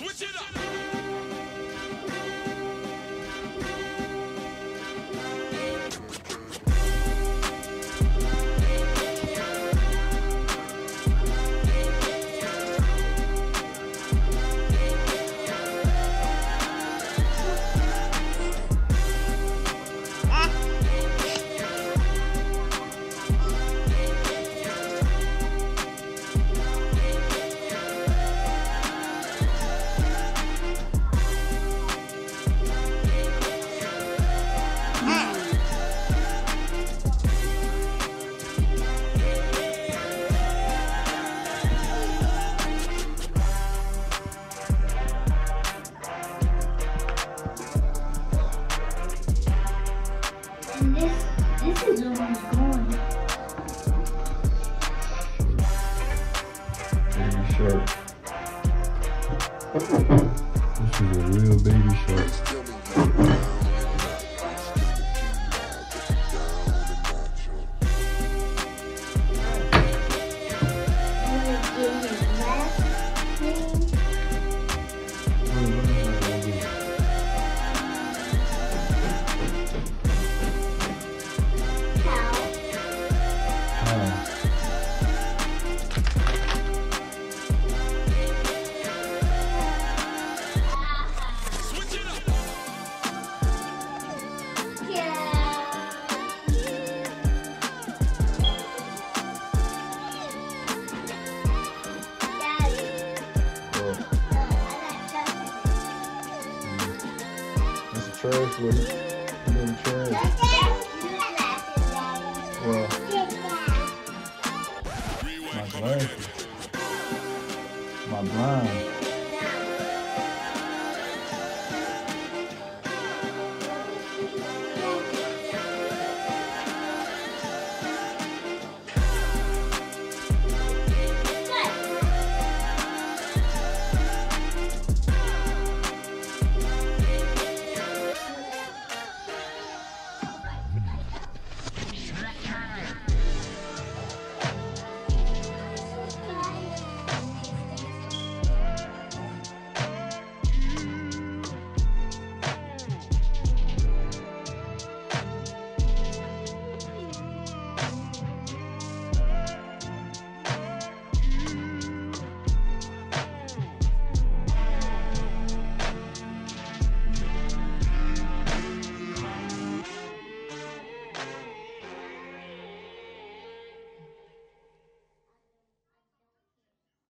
Switch it up. This is a real baby shark. Trash with it. Little trash. Well, my glasses. My blind.